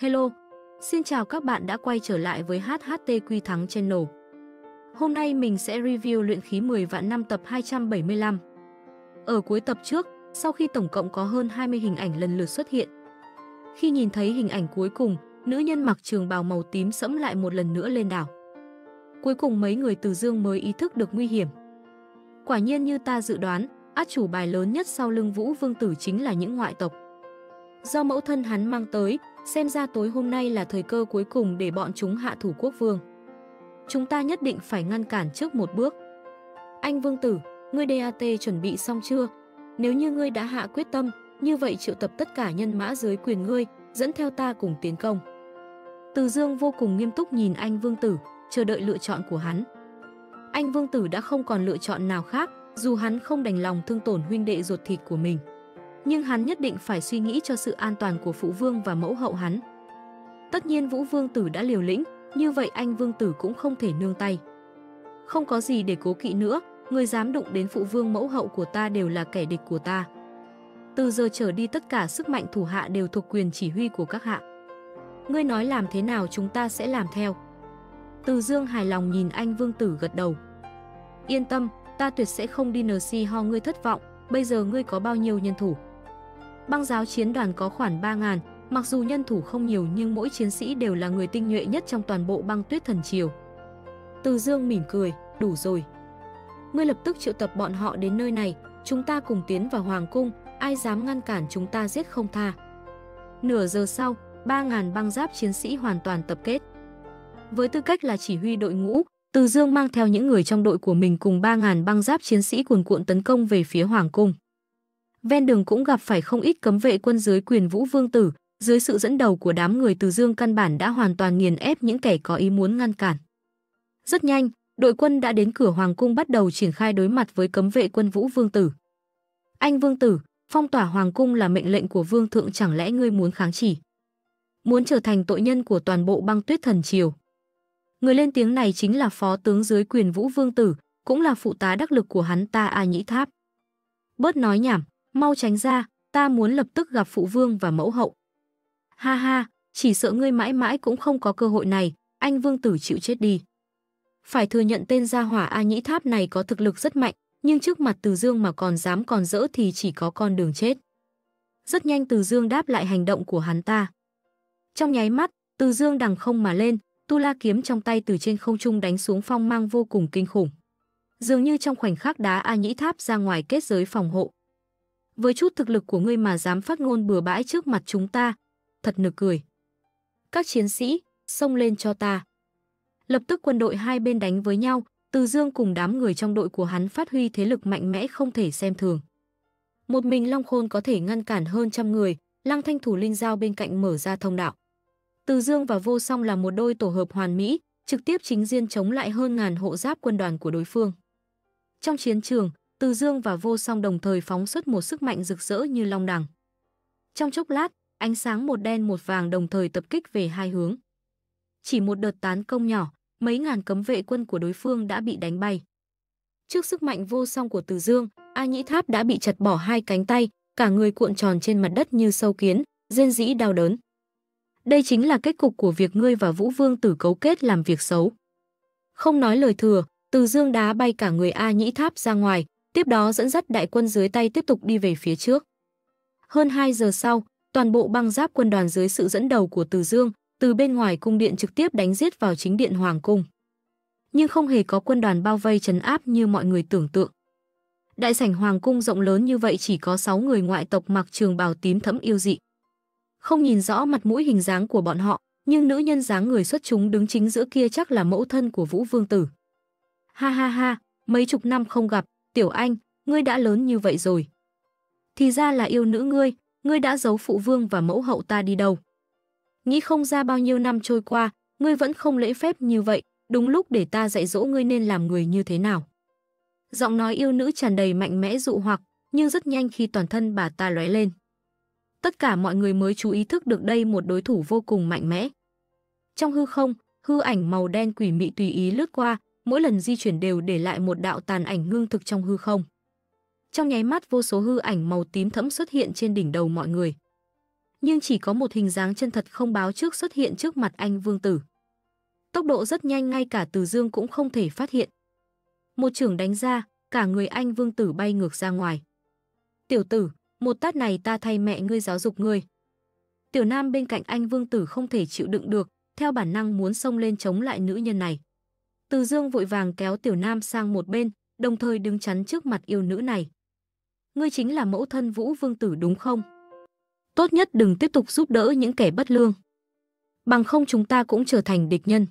Hello, xin chào các bạn đã quay trở lại với HHTQ Thắng Channel. Hôm nay mình sẽ review luyện khí 10 vạn năm tập 275. Ở cuối tập trước, sau khi tổng cộng có hơn 20 hình ảnh lần lượt xuất hiện. Khi nhìn thấy hình ảnh cuối cùng, nữ nhân mặc trường bào màu tím sẫm lại một lần nữa lên đảo. Cuối cùng mấy người từ dương mới ý thức được nguy hiểm. Quả nhiên như ta dự đoán, át chủ bài lớn nhất sau lưng Vũ Vương Tử chính là những ngoại tộc. Do mẫu thân hắn mang tới, xem ra tối hôm nay là thời cơ cuối cùng để bọn chúng hạ thủ quốc vương. Chúng ta nhất định phải ngăn cản trước một bước. Anh Vương Tử, ngươi DAT chuẩn bị xong chưa? Nếu như ngươi đã hạ quyết tâm, như vậy triệu tập tất cả nhân mã dưới quyền ngươi, dẫn theo ta cùng tiến công. Từ Dương vô cùng nghiêm túc nhìn anh Vương Tử, chờ đợi lựa chọn của hắn. Anh Vương Tử đã không còn lựa chọn nào khác, dù hắn không đành lòng thương tổn huynh đệ ruột thịt của mình nhưng hắn nhất định phải suy nghĩ cho sự an toàn của phụ vương và mẫu hậu hắn. Tất nhiên Vũ Vương Tử đã liều lĩnh, như vậy anh Vương Tử cũng không thể nương tay. Không có gì để cố kỵ nữa, người dám đụng đến phụ vương mẫu hậu của ta đều là kẻ địch của ta. Từ giờ trở đi tất cả sức mạnh thủ hạ đều thuộc quyền chỉ huy của các hạ. Ngươi nói làm thế nào chúng ta sẽ làm theo. Từ Dương hài lòng nhìn anh Vương Tử gật đầu. Yên tâm, ta tuyệt sẽ không đi NC ho ngươi thất vọng, bây giờ ngươi có bao nhiêu nhân thủ. Băng giáo chiến đoàn có khoảng 3.000, mặc dù nhân thủ không nhiều nhưng mỗi chiến sĩ đều là người tinh nhuệ nhất trong toàn bộ băng tuyết thần triều. Từ Dương mỉm cười, đủ rồi. Ngươi lập tức triệu tập bọn họ đến nơi này, chúng ta cùng tiến vào Hoàng Cung, ai dám ngăn cản chúng ta giết không tha. Nửa giờ sau, 3.000 băng giáp chiến sĩ hoàn toàn tập kết. Với tư cách là chỉ huy đội ngũ, Từ Dương mang theo những người trong đội của mình cùng 3.000 băng giáp chiến sĩ cuồn cuộn tấn công về phía Hoàng Cung. Ven đường cũng gặp phải không ít cấm vệ quân dưới quyền Vũ Vương Tử, dưới sự dẫn đầu của đám người từ Dương căn bản đã hoàn toàn nghiền ép những kẻ có ý muốn ngăn cản. Rất nhanh, đội quân đã đến cửa Hoàng cung bắt đầu triển khai đối mặt với cấm vệ quân Vũ Vương Tử. Anh Vương Tử, phong tỏa Hoàng cung là mệnh lệnh của Vương Thượng chẳng lẽ ngươi muốn kháng chỉ? Muốn trở thành tội nhân của toàn bộ băng tuyết thần triều. Người lên tiếng này chính là phó tướng dưới quyền Vũ Vương Tử, cũng là phụ tá đắc lực của hắn ta A Nhĩ Tháp. Bớt nói nhảm, mau tránh ra, ta muốn lập tức gặp phụ vương và mẫu hậu. Ha ha, chỉ sợ ngươi mãi mãi cũng không có cơ hội này, anh vương tử chịu chết đi. Phải thừa nhận tên gia hỏa A Nhĩ Tháp này có thực lực rất mạnh, nhưng trước mặt Từ Dương mà còn dám còn dỡ thì chỉ có con đường chết. Rất nhanh Từ Dương đáp lại hành động của hắn ta. Trong nháy mắt, Từ Dương đằng không mà lên, tu la kiếm trong tay từ trên không trung đánh xuống phong mang vô cùng kinh khủng. Dường như trong khoảnh khắc đá A Nhĩ Tháp ra ngoài kết giới phòng hộ, với chút thực lực của ngươi mà dám phát ngôn bừa bãi trước mặt chúng ta, thật nực cười. Các chiến sĩ, xông lên cho ta. Lập tức quân đội hai bên đánh với nhau, Từ Dương cùng đám người trong đội của hắn phát huy thế lực mạnh mẽ không thể xem thường. Một mình Long Khôn có thể ngăn cản hơn trăm người, Lăng Thanh Thủ Linh Giao bên cạnh mở ra thông đạo. Từ Dương và Vô Song là một đôi tổ hợp hoàn mỹ, trực tiếp chính diện chống lại hơn ngàn hộ giáp quân đoàn của đối phương. Trong chiến trường, từ Dương và Vô Song đồng thời phóng xuất một sức mạnh rực rỡ như long đằng. Trong chốc lát, ánh sáng một đen một vàng đồng thời tập kích về hai hướng. Chỉ một đợt tán công nhỏ, mấy ngàn cấm vệ quân của đối phương đã bị đánh bay. Trước sức mạnh vô song của Từ Dương, A Nhĩ Tháp đã bị chặt bỏ hai cánh tay, cả người cuộn tròn trên mặt đất như sâu kiến, rên rĩ đau đớn. Đây chính là kết cục của việc ngươi và Vũ Vương tử cấu kết làm việc xấu. Không nói lời thừa, Từ Dương đá bay cả người A Nhĩ Tháp ra ngoài, tiếp đó dẫn dắt đại quân dưới tay tiếp tục đi về phía trước. Hơn 2 giờ sau, toàn bộ băng giáp quân đoàn dưới sự dẫn đầu của Từ Dương, từ bên ngoài cung điện trực tiếp đánh giết vào chính điện Hoàng cung. Nhưng không hề có quân đoàn bao vây trấn áp như mọi người tưởng tượng. Đại sảnh Hoàng cung rộng lớn như vậy chỉ có 6 người ngoại tộc mặc trường bào tím thẫm yêu dị. Không nhìn rõ mặt mũi hình dáng của bọn họ, nhưng nữ nhân dáng người xuất chúng đứng chính giữa kia chắc là mẫu thân của Vũ Vương Tử. Ha ha ha, mấy chục năm không gặp, Tiểu Anh, ngươi đã lớn như vậy rồi. Thì ra là yêu nữ ngươi, ngươi đã giấu phụ vương và mẫu hậu ta đi đâu. Nghĩ không ra bao nhiêu năm trôi qua, ngươi vẫn không lễ phép như vậy, đúng lúc để ta dạy dỗ ngươi nên làm người như thế nào. Giọng nói yêu nữ tràn đầy mạnh mẽ dụ hoặc, nhưng rất nhanh khi toàn thân bà ta lóe lên. Tất cả mọi người mới chú ý thức được đây một đối thủ vô cùng mạnh mẽ. Trong hư không, hư ảnh màu đen quỷ mị tùy ý lướt qua, mỗi lần di chuyển đều để lại một đạo tàn ảnh ngưng thực trong hư không. Trong nháy mắt vô số hư ảnh màu tím thẫm xuất hiện trên đỉnh đầu mọi người. Nhưng chỉ có một hình dáng chân thật không báo trước xuất hiện trước mặt anh Vương Tử. Tốc độ rất nhanh ngay cả Từ Dương cũng không thể phát hiện. Một trưởng đánh ra, cả người anh Vương Tử bay ngược ra ngoài. Tiểu tử, một tát này ta thay mẹ ngươi giáo dục ngươi. Tiểu Nam bên cạnh anh Vương Tử không thể chịu đựng được, theo bản năng muốn xông lên chống lại nữ nhân này. Từ Dương vội vàng kéo Tiểu Nam sang một bên, đồng thời đứng chắn trước mặt yêu nữ này. Ngươi chính là mẫu thân Vũ Vương Tử đúng không? Tốt nhất đừng tiếp tục giúp đỡ những kẻ bất lương. Bằng không chúng ta cũng trở thành địch nhân.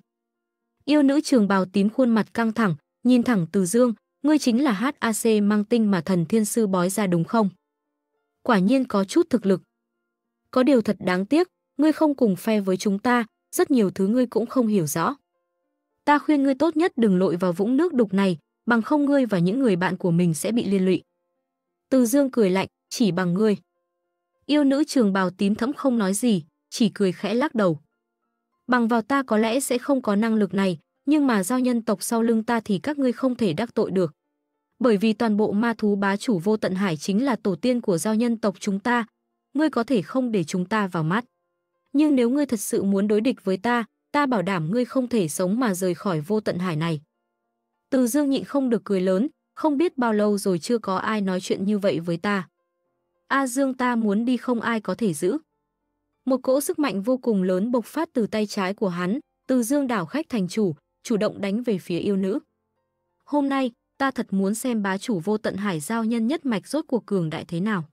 Yêu nữ trường bào tím khuôn mặt căng thẳng, nhìn thẳng Từ Dương, ngươi chính là HAC mang tinh mà thần thiên sư bói ra đúng không? Quả nhiên có chút thực lực. Có điều thật đáng tiếc, ngươi không cùng phe với chúng ta, rất nhiều thứ ngươi cũng không hiểu rõ. Ta khuyên ngươi tốt nhất đừng lội vào vũng nước đục này, bằng không ngươi và những người bạn của mình sẽ bị liên lụy. Từ Dương cười lạnh, chỉ bằng ngươi. Yêu nữ trường bào tím thẫm không nói gì, chỉ cười khẽ lắc đầu. Bằng vào ta có lẽ sẽ không có năng lực này, nhưng mà giao nhân tộc sau lưng ta thì các ngươi không thể đắc tội được. Bởi vì toàn bộ ma thú bá chủ vô tận hải chính là tổ tiên của giao nhân tộc chúng ta, ngươi có thể không để chúng ta vào mắt. Nhưng nếu ngươi thật sự muốn đối địch với ta, ta bảo đảm ngươi không thể sống mà rời khỏi vô tận hải này. Từ dương nhịn không được cười lớn, không biết bao lâu rồi chưa có ai nói chuyện như vậy với ta. A Dương ta muốn đi không ai có thể giữ. Một cỗ sức mạnh vô cùng lớn bộc phát từ tay trái của hắn, từ Dương đảo khách thành chủ, chủ động đánh về phía yêu nữ. Hôm nay, ta thật muốn xem bá chủ vô tận hải giao nhân nhất mạch rốt cuộc cường đại thế nào.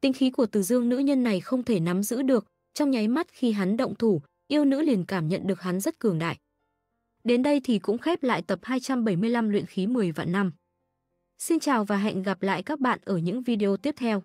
Tinh khí của Từ Dương nữ nhân này không thể nắm giữ được, trong nháy mắt khi hắn động thủ, yêu nữ liền cảm nhận được hắn rất cường đại. Đến đây thì cũng khép lại tập 275 luyện khí 10 vạn năm. Xin chào và hẹn gặp lại các bạn ở những video tiếp theo.